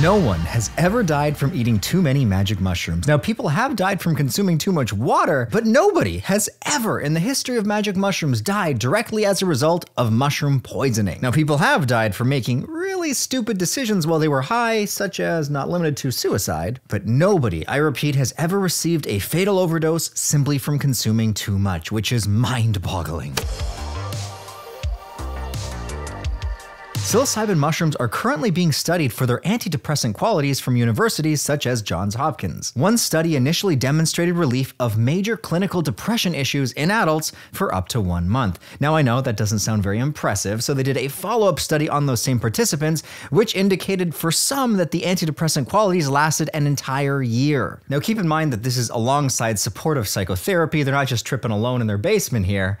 No one has ever died from eating too many magic mushrooms. Now, people have died from consuming too much water, but nobody has ever in the history of magic mushrooms died directly as a result of mushroom poisoning. Now, people have died from making really stupid decisions while they were high, such as not limited to suicide, but nobody, I repeat, has ever received a fatal overdose simply from consuming too much, which is mind boggling. Psilocybin mushrooms are currently being studied for their antidepressant qualities from universities such as Johns Hopkins. One study initially demonstrated relief of major clinical depression issues in adults for up to one month. Now, I know that doesn't sound very impressive, so they did a follow up study on those same participants, which indicated for some that the antidepressant qualities lasted an entire year. Now, keep in mind that this is alongside supportive psychotherapy, they're not just tripping alone in their basement here.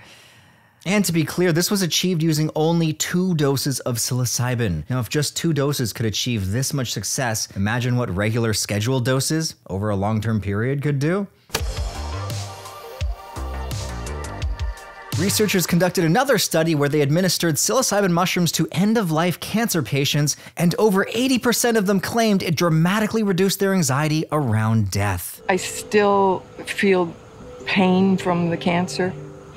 And to be clear, this was achieved using only two doses of psilocybin. Now, if just two doses could achieve this much success, imagine what regular scheduled doses over a long term period could do. Researchers conducted another study where they administered psilocybin mushrooms to end of life cancer patients, and over 80% of them claimed it dramatically reduced their anxiety around death. I still feel pain from the cancer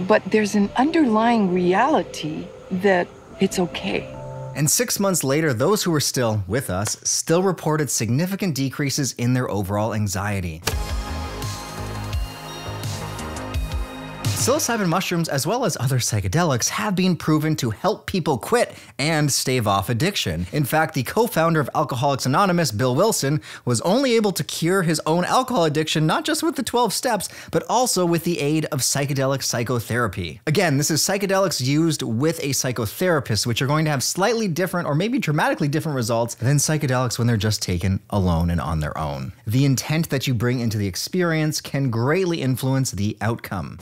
but there's an underlying reality that it's okay. And six months later, those who were still with us still reported significant decreases in their overall anxiety. Psilocybin mushrooms, as well as other psychedelics, have been proven to help people quit and stave off addiction. In fact, the co founder of Alcoholics Anonymous, Bill Wilson, was only able to cure his own alcohol addiction not just with the 12 steps, but also with the aid of psychedelic psychotherapy. Again, this is psychedelics used with a psychotherapist, which are going to have slightly different or maybe dramatically different results than psychedelics when they're just taken alone and on their own. The intent that you bring into the experience can greatly influence the outcome.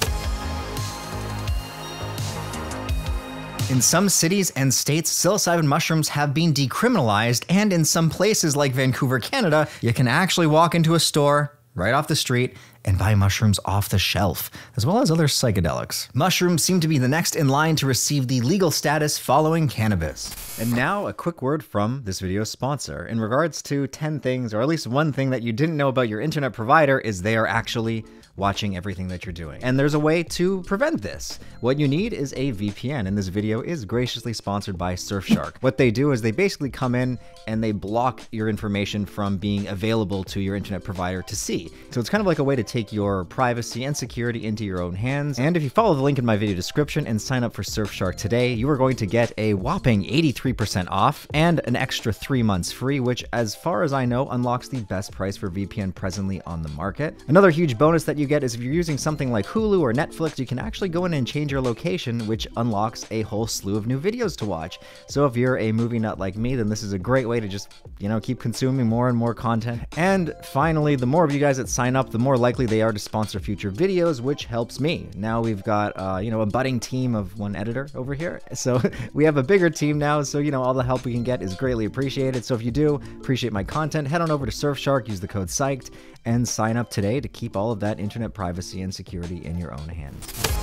In some cities and states, psilocybin mushrooms have been decriminalized, and in some places like Vancouver, Canada, you can actually walk into a store right off the street and buy mushrooms off the shelf, as well as other psychedelics. Mushrooms seem to be the next in line to receive the legal status following cannabis. And now, a quick word from this video's sponsor. In regards to 10 things, or at least one thing that you didn't know about your internet provider, is they are actually watching everything that you're doing. And there's a way to prevent this. What you need is a VPN, and this video is graciously sponsored by Surfshark. what they do is they basically come in and they block your information from being available to your internet provider to see. So it's kind of like a way to take your privacy and security into your own hands. And if you follow the link in my video description and sign up for Surfshark today, you are going to get a whopping 83% off and an extra three months free, which as far as I know, unlocks the best price for VPN presently on the market. Another huge bonus that you get is if you're using something like Hulu or Netflix, you can actually go in and change your location, which unlocks a whole slew of new videos to watch. So if you're a movie nut like me, then this is a great way to just, you know, keep consuming more and more content. And finally, the more of you guys that sign up, the more likely they are to sponsor future videos, which helps me. Now we've got, uh, you know, a budding team of one editor over here. So we have a bigger team now. So, you know, all the help we can get is greatly appreciated. So if you do appreciate my content, head on over to Surfshark, use the code PSYCHED, and sign up today to keep all of that internet privacy and security in your own hands.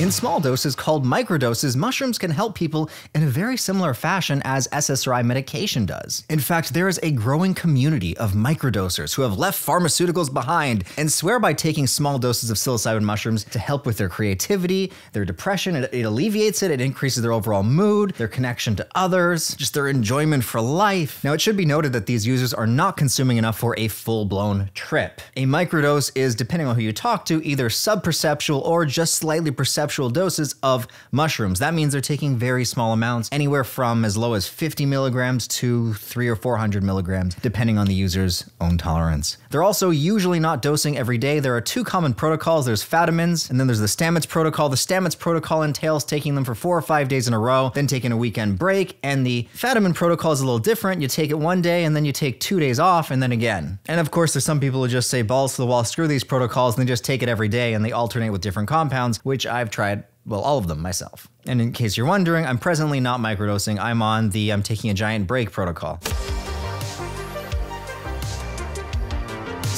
In small doses called microdoses, mushrooms can help people in a very similar fashion as SSRI medication does. In fact, there is a growing community of microdosers who have left pharmaceuticals behind and swear by taking small doses of psilocybin mushrooms to help with their creativity, their depression, it, it alleviates it, it increases their overall mood, their connection to others, just their enjoyment for life. Now, it should be noted that these users are not consuming enough for a full-blown trip. A microdose is, depending on who you talk to, either subperceptual or just slightly perceptual perceptual doses of mushrooms. That means they're taking very small amounts, anywhere from as low as 50 milligrams to three or 400 milligrams, depending on the user's own tolerance. They're also usually not dosing every day. There are two common protocols. There's Fadimans, and then there's the Stamets protocol. The Stamets protocol entails taking them for four or five days in a row, then taking a weekend break. And the Fadiman protocol is a little different. You take it one day, and then you take two days off, and then again. And of course, there's some people who just say balls to the wall, screw these protocols, and they just take it every day, and they alternate with different compounds, which I've tried, well, all of them myself. And in case you're wondering, I'm presently not microdosing. I'm on the I'm taking a giant break protocol.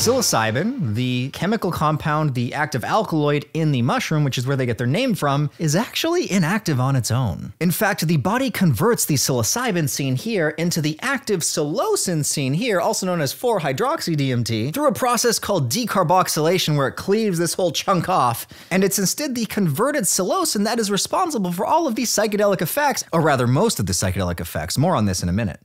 Psilocybin, the chemical compound, the active alkaloid in the mushroom, which is where they get their name from, is actually inactive on its own. In fact, the body converts the psilocybin seen here into the active psilocin seen here, also known as 4-hydroxy-DMT, through a process called decarboxylation where it cleaves this whole chunk off, and it's instead the converted psilocin that is responsible for all of these psychedelic effects, or rather most of the psychedelic effects. More on this in a minute.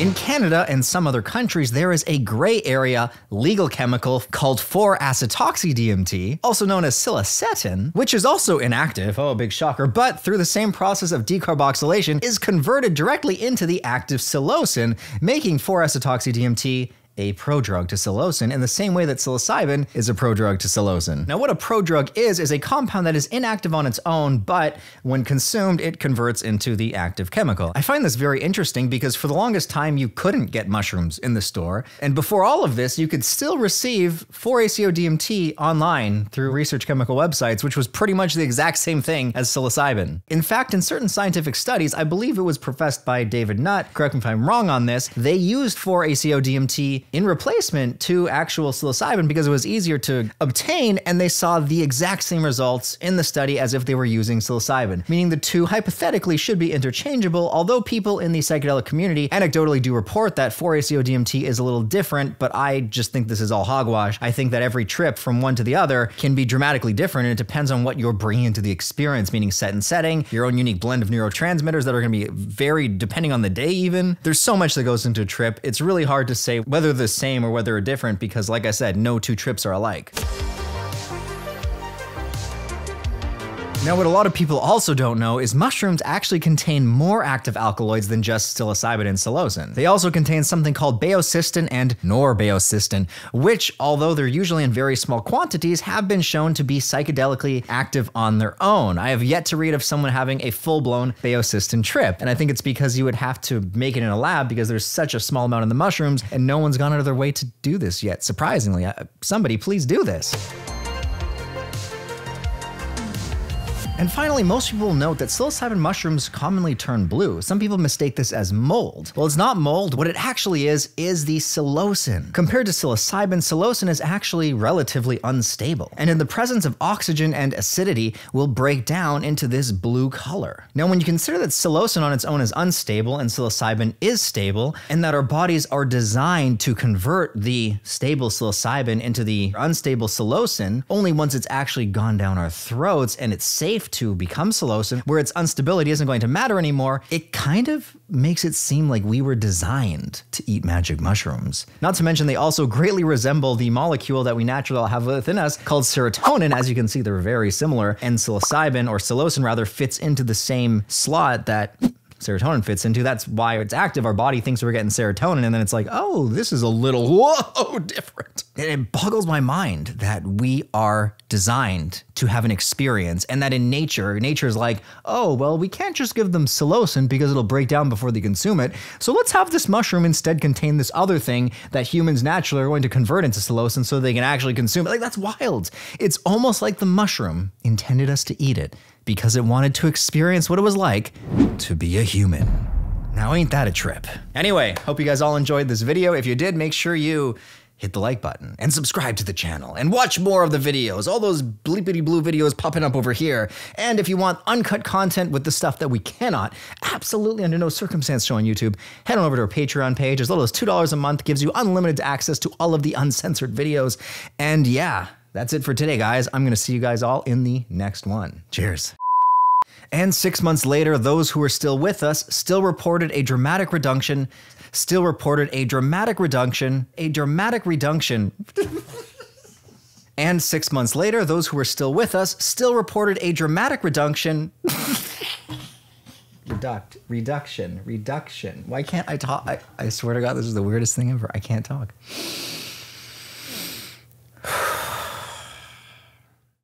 In Canada and some other countries, there is a gray area legal chemical called 4-acetoxy-DMT, also known as psilacetin, which is also inactive, oh big shocker, but through the same process of decarboxylation is converted directly into the active psilocin, making 4-acetoxy-DMT a prodrug to psilocin in the same way that psilocybin is a prodrug to psilocin. Now, what a prodrug is, is a compound that is inactive on its own, but when consumed, it converts into the active chemical. I find this very interesting because for the longest time, you couldn't get mushrooms in the store. And before all of this, you could still receive 4-ACO-DMT online through research chemical websites, which was pretty much the exact same thing as psilocybin. In fact, in certain scientific studies, I believe it was professed by David Nutt, correct me if I'm wrong on this, they used 4-ACO-DMT in replacement to actual psilocybin because it was easier to obtain, and they saw the exact same results in the study as if they were using psilocybin, meaning the two hypothetically should be interchangeable, although people in the psychedelic community anecdotally do report that 4-ACO-DMT is a little different, but I just think this is all hogwash. I think that every trip from one to the other can be dramatically different, and it depends on what you're bringing into the experience, meaning set and setting, your own unique blend of neurotransmitters that are going to be varied depending on the day even. There's so much that goes into a trip. It's really hard to say whether the same or whether they're different because, like I said, no two trips are alike. Now, what a lot of people also don't know is mushrooms actually contain more active alkaloids than just psilocybin and psilocin. They also contain something called baeocystin and norbaeocystin, which, although they're usually in very small quantities, have been shown to be psychedelically active on their own. I have yet to read of someone having a full-blown baeocystin trip, and I think it's because you would have to make it in a lab because there's such a small amount in the mushrooms, and no one's gone out of their way to do this yet. Surprisingly, uh, somebody please do this. And finally, most people note that psilocybin mushrooms commonly turn blue. Some people mistake this as mold. Well, it's not mold. What it actually is, is the psilocin. Compared to psilocybin, psilocin is actually relatively unstable. And in the presence of oxygen and acidity, will break down into this blue color. Now, when you consider that psilocin on its own is unstable and psilocybin is stable, and that our bodies are designed to convert the stable psilocybin into the unstable psilocin, only once it's actually gone down our throats and it's safe to become psilocin, where its instability isn't going to matter anymore, it kind of makes it seem like we were designed to eat magic mushrooms. Not to mention, they also greatly resemble the molecule that we naturally have within us called serotonin. As you can see, they're very similar, and psilocybin, or psilocin rather, fits into the same slot that serotonin fits into. That's why it's active. Our body thinks we're getting serotonin, and then it's like, oh, this is a little whoa different. And it boggles my mind that we are designed to have an experience, and that in nature, nature is like, oh, well, we can't just give them psilocin because it'll break down before they consume it. So let's have this mushroom instead contain this other thing that humans naturally are going to convert into psilocin so they can actually consume it. Like that's wild. It's almost like the mushroom intended us to eat it because it wanted to experience what it was like to be a human. Now, ain't that a trip? Anyway, hope you guys all enjoyed this video. If you did, make sure you hit the like button and subscribe to the channel and watch more of the videos, all those bleepity blue videos popping up over here. And if you want uncut content with the stuff that we cannot absolutely under no circumstance show on YouTube, head on over to our Patreon page. As little as $2 a month gives you unlimited access to all of the uncensored videos. And yeah, that's it for today, guys. I'm going to see you guys all in the next one. Cheers. And six months later, those who were still with us still reported a dramatic reduction, still reported a dramatic reduction, a dramatic reduction. and six months later, those who were still with us still reported a dramatic reduction. Reduct, reduction, reduction. Why can't I talk? I, I swear to God, this is the weirdest thing ever. I can't talk.